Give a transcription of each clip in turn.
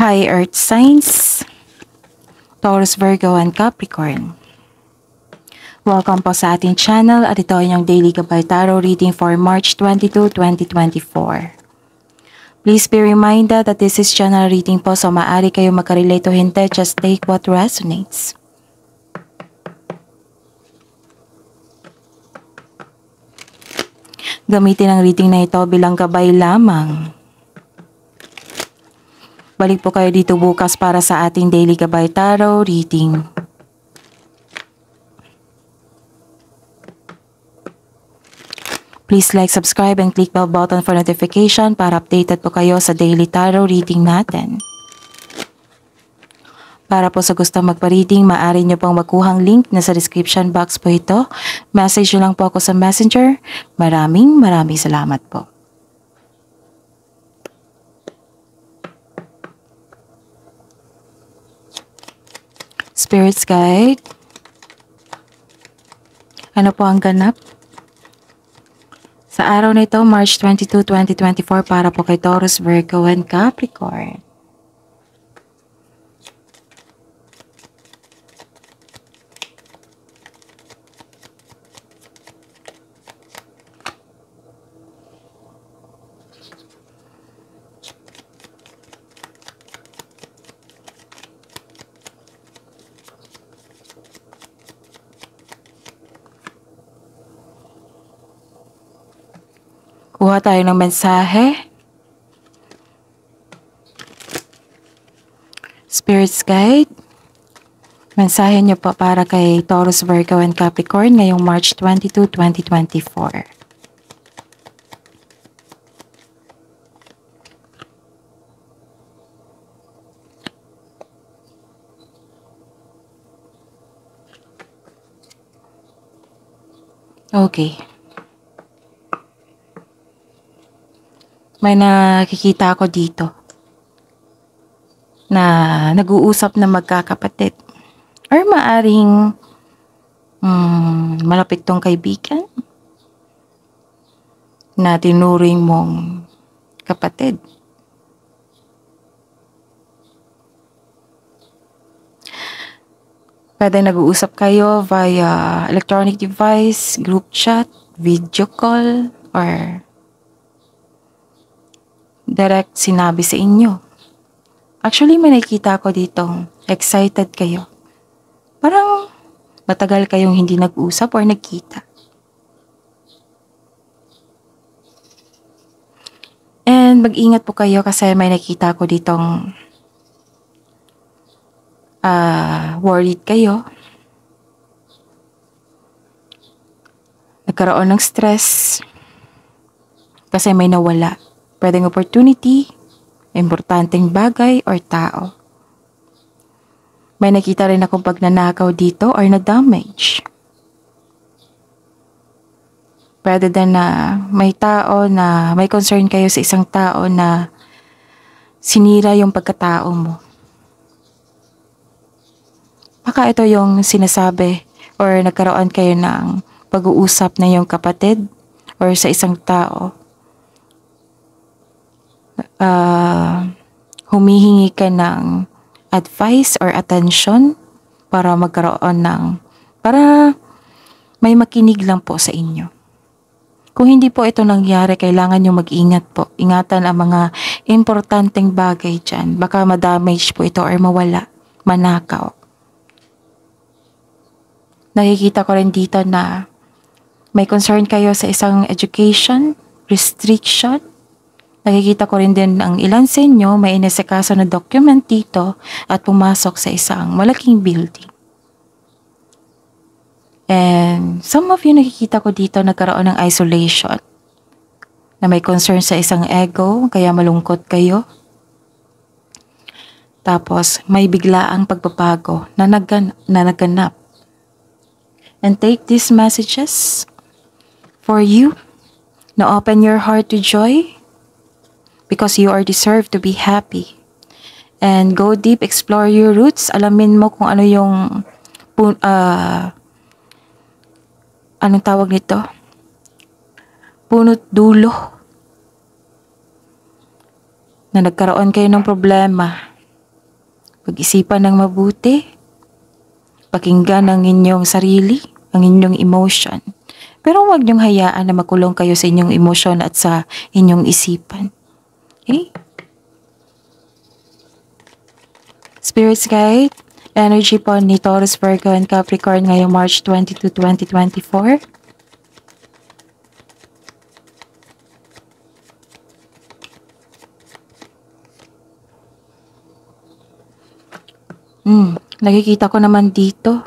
Hi Earth Signs, Taurus, Virgo, and Capricorn. Welcome po sa ating channel at ito ay yung Daily Gabay Tarot reading for March 22, 2024. Please be reminded that this is general reading po so maaari kayo magkarelate o hindi, just take what resonates. Gamitin ang reading na ito bilang gabay lamang. Balik po kayo dito bukas para sa ating Daily Gabay Tarot reading. Please like, subscribe, and click bell button for notification para updated po kayo sa daily tarot reading natin. Para po sa gusto magpa-reading, maaari nyo pong makuhang link na sa description box po ito. Message nyo lang po ako sa messenger. Maraming maraming salamat po. Spirits Guide. Ano po ang ganap? Sa araw na ito, March 22, 2024, para po kay Taurus, Virgo, and Capricorn. Kuha tayo ng mensahe. Spirit's Guide. Mensahe niyo po para kay Taurus, Virgo, and Capricorn ngayong March 22, 2024. Okay. May nakikita ako dito na nag-uusap na magkakapatid or maaring um, malapit tong kaibigan na tinuring mong kapatid. Pwede nag-uusap kayo via electronic device, group chat, video call, or direct sinabi sa inyo. Actually, may nakita ko dito, excited kayo. Parang matagal kayong hindi nag-usap or nagkita. And mag-ingat po kayo kasi may nakita ko ditong uh, worried kayo. Nagkaroon ng stress kasi may nawala pwedeng opportunity, importanteng bagay or tao. May nakita rin akong pagnanakaw dito or na-damage. Pwede din na may tao na may concern kayo sa isang tao na sinira yung pagkatao mo. Baka ito yung sinasabi or nagkaroon kayo ng pag-uusap na yung kapatid or sa isang tao uh, humihingi ka ng advice or attention para magkaroon ng, para may makinig lang po sa inyo. Kung hindi po ito nangyari, kailangan nyo mag-ingat po. Ingatan ang mga importanteng bagay dyan. Baka ma-damage po ito or mawala, manakaw. Nakikita ko rin dito na may concern kayo sa isang education, restriction, Nakikita ko rin din ang ilan sa inyo may inesekaso na document dito at pumasok sa isang malaking building. And some of you nakikita ko dito nagkaroon ng isolation na may concern sa isang ego kaya malungkot kayo. Tapos may biglaang pagbabago na, nagan na naganap. And take these messages for you na open your heart to joy because you are deserved to be happy. And go deep, explore your roots. Alamin mo kung ano yung uh, anong tawag nito? Punot dulo na nagkaroon kayo ng problema Pag-isipan ng mabuti. Pakinggan ang inyong sarili, ang inyong emotion. Pero huwag niyong hayaan na makulong kayo sa inyong emosyon at sa inyong isipan. Okay? Spirits Guide, energy po ni Taurus, Virgo, and Capricorn ngayong March 22, 2024. Hmm, nakikita ko naman dito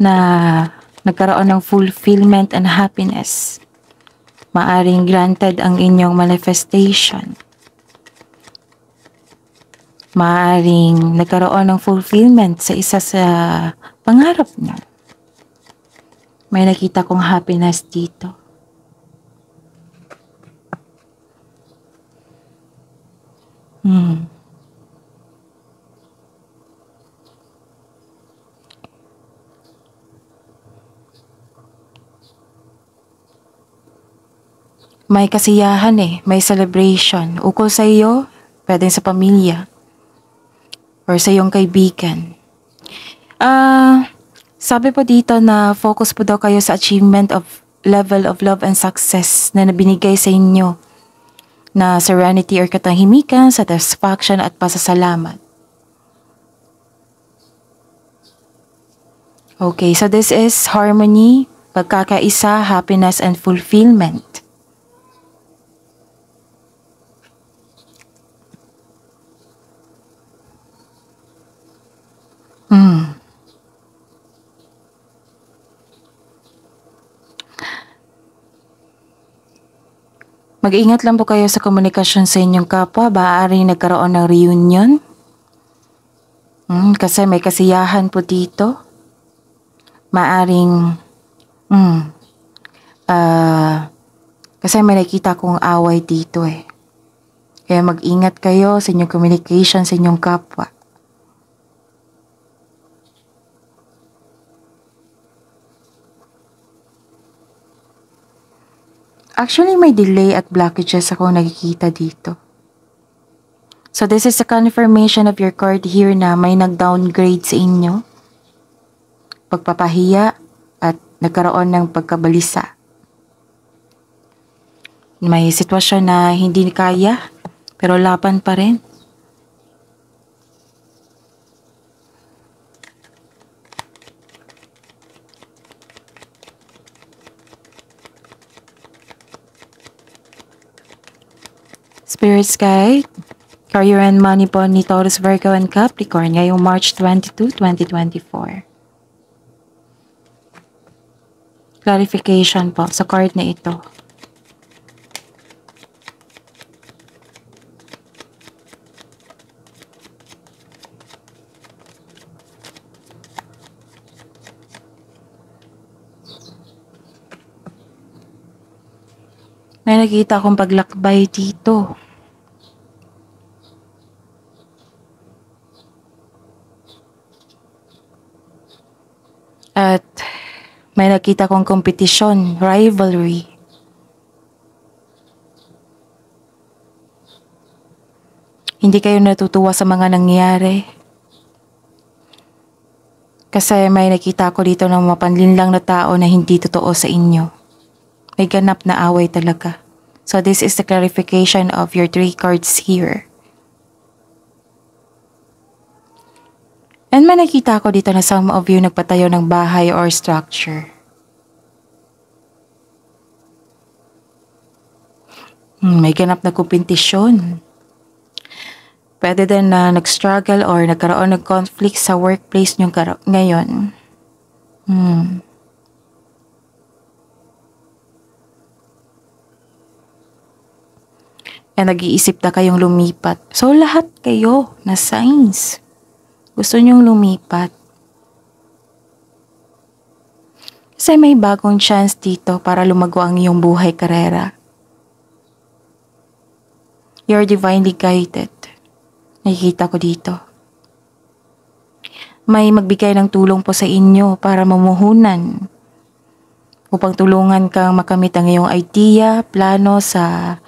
na nagkaroon ng fulfillment and happiness. Maaring granted ang inyong manifestation. Maaring nagkaroon ng fulfillment sa isa sa pangarap niyo. May nakita kong happiness dito. Hmm. May kasiyahan eh, may celebration. Ukol sa iyo, pwedeng sa pamilya, or sa iyong kaibigan. Ah, uh, sabi po dito na focus po daw kayo sa achievement of level of love and success na nabinigay sa inyo na serenity or katahimikan, satisfaction at pasasalamat. Okay, so this is harmony, pagkakaisa, happiness, and fulfillment. Hmm. Mag-ingat lang po kayo sa komunikasyon sa inyong kapwa. Baari nagkaroon ng reunion. Hmm, kasi may kasiyahan po dito. Maaring, hmm, uh, kasi may nakita kong away dito eh. Kaya mag-ingat kayo sa inyong communication sa inyong kapwa. Actually, may delay at blockages ako nakikita dito. So this is a confirmation of your card here na may nag-downgrade sa inyo. Pagpapahiya at nagkaroon ng pagkabalisa. May sitwasyon na hindi kaya pero laban pa rin. Spirits Guide, Career and Money po ni Taurus, Virgo, and Capricorn ngayong March 22, 2024. Clarification po sa card na ito. May nakita akong paglakbay dito. At may nakita kong kompetisyon, rivalry. Hindi kayo natutuwa sa mga nangyari. Kasi may nakita ko dito ng mapanlinlang na tao na hindi totoo sa inyo. May ganap na away talaga. So this is the clarification of your three cards here. And may nakita ko dito na some of you nagpatayo ng bahay or structure. Hmm, may ganap na kompetisyon. Pwede din na nag-struggle or nagkaroon ng conflict sa workplace nyo ngayon. Hmm. And nag-iisip na kayong lumipat. So lahat kayo na signs gusto niyong lumipat. Kasi may bagong chance dito para lumago ang iyong buhay karera. You're divinely guided. Nakikita ko dito. May magbigay ng tulong po sa inyo para mamuhunan upang tulungan kang makamit ang iyong idea, plano sa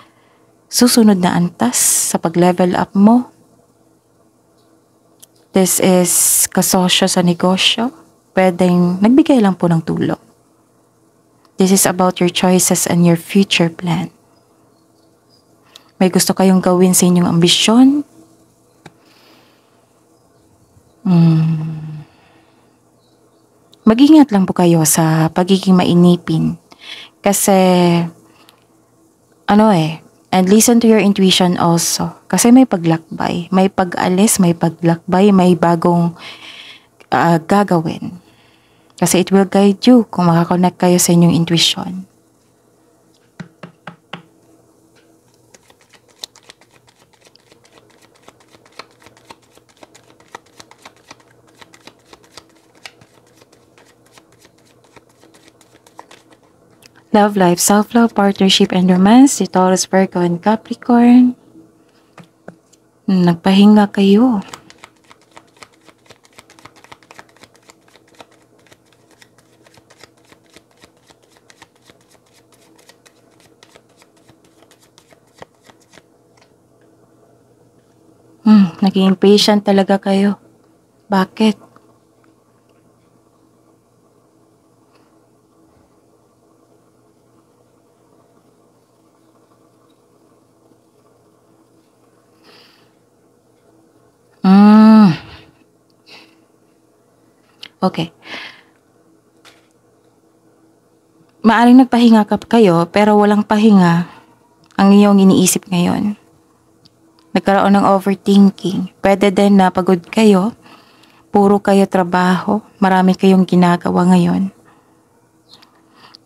susunod na antas sa pag-level up mo This is kasosyo sa negosyo. Pwedeng nagbigay lang po ng tulong. This is about your choices and your future plan. May gusto kayong gawin sa inyong ambisyon. Hmm. Mag-ingat lang po kayo sa pagiging mainipin. Kasi, ano eh, and listen to your intuition also. Kasi may paglakbay, may pag-alis, may paglakbay, may bagong uh, gagawin. Kasi it will guide you kung makakonect kayo sa inyong intuition. Love life, self-love, partnership, and romance, si Taurus, Virgo, and Capricorn. Nagpahinga kayo. Hmm, naging impatient talaga kayo. Bakit? Okay. Maaring nagpahinga ka kayo pero walang pahinga ang iyong iniisip ngayon nagkaroon ng overthinking. Pwede din na pagod kayo, puro kayo trabaho, marami kayong ginagawa ngayon.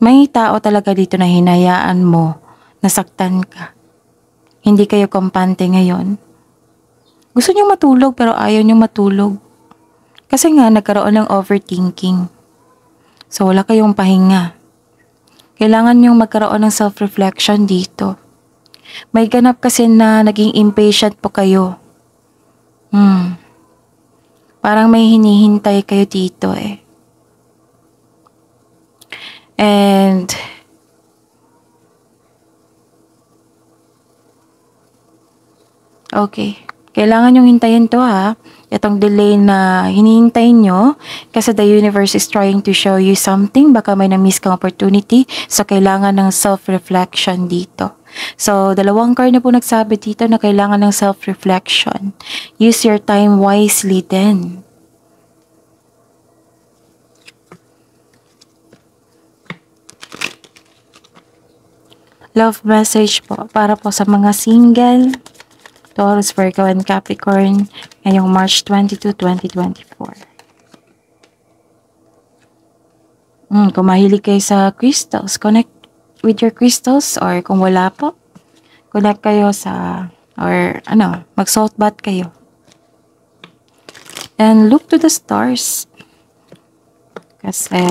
May tao talaga dito na hinayaan mo, nasaktan ka. Hindi kayo kampante ngayon. Gusto niyo matulog pero ayaw niyo matulog. Kasi nga nagkaroon ng overthinking. So wala kayong pahinga. Kailangan niyong magkaroon ng self-reflection dito may ganap kasi na naging impatient po kayo. Hmm. Parang may hinihintay kayo dito eh. And Okay. Kailangan yung hintayin to ha. Itong delay na hinihintay nyo kasi the universe is trying to show you something. Baka may na-miss kang opportunity. So, kailangan ng self-reflection dito. So, dalawang card na po nagsabi dito na kailangan ng self-reflection. Use your time wisely then. Love message po para po sa mga single, Taurus, Virgo, and Capricorn ngayong March 22, 2024. Mm, kung mahilig kayo sa crystals, connect with your crystals or kung wala po, connect kayo sa, or ano, mag-salt bath kayo. And look to the stars. Kasi,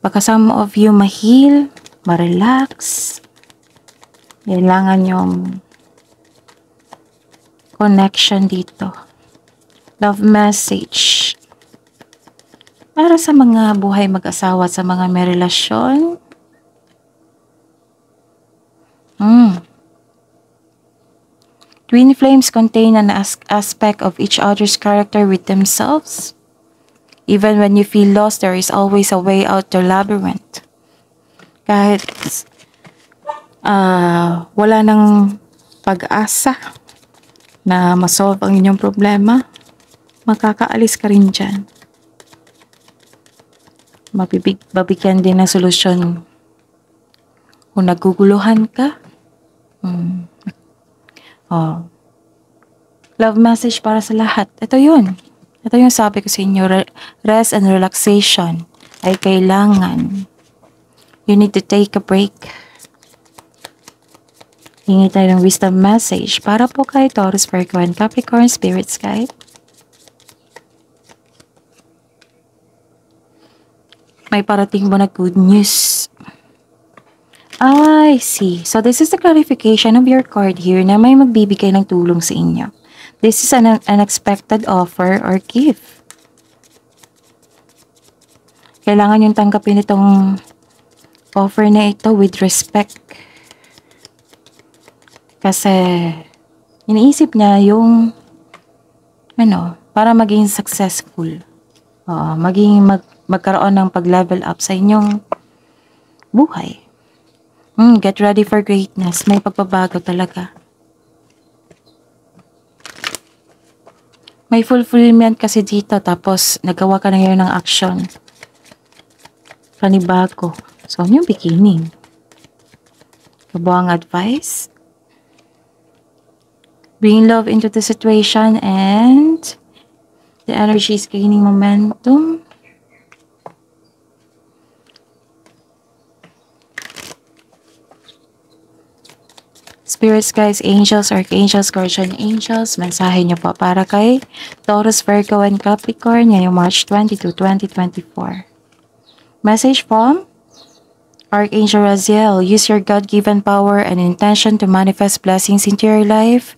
baka some of you mahil, ma-relax, kailangan yung connection dito. Love message. Para sa mga buhay mag-asawa sa mga may relasyon. Hmm. Twin flames contain an as aspect of each other's character with themselves. Even when you feel lost, there is always a way out the labyrinth. Kahit uh, wala nang pag-asa na masolve ang inyong problema, makakaalis ka rin dyan mabibig, babigyan din ng solusyon. Kung naguguluhan ka, hmm. oh. love message para sa lahat. Ito yun. Ito yung sabi ko sa inyo, rest and relaxation ay kailangan. You need to take a break. Hingi tayo ng wisdom message para po kay Taurus, Virgo, and Capricorn Spirit Sky. may parating mo na good news. I see. So this is the clarification of your card here na may magbibigay ng tulong sa inyo. This is an unexpected offer or gift. Kailangan yung tanggapin itong offer na ito with respect. Kasi iniisip niya yung ano, para maging successful. Oo, maging mag, magkaroon ng pag-level up sa inyong buhay. Mm, get ready for greatness. May pagbabago talaga. May fulfillment kasi dito tapos nagawa ka na ngayon ng action. Panibago. So, ano yung beginning? Kabuang advice? Bring love into the situation and the energy is gaining momentum. Spirits, guys, angels, archangels, guardian angels, mensahe niyo po para kay Taurus, Virgo, and Capricorn ngayong March 22, 2024. Message from Archangel Raziel, use your God-given power and intention to manifest blessings into your life.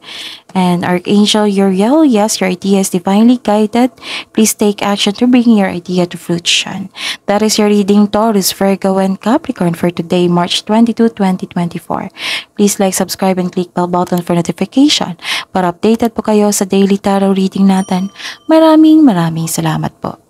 And Archangel Uriel, yes, your idea is divinely guided. Please take action to bring your idea to fruition. That is your reading Taurus, Virgo, and Capricorn for today, March 22, 2024. Please like, subscribe, and click bell button for notification para updated po kayo sa daily tarot reading natin. Maraming maraming salamat po.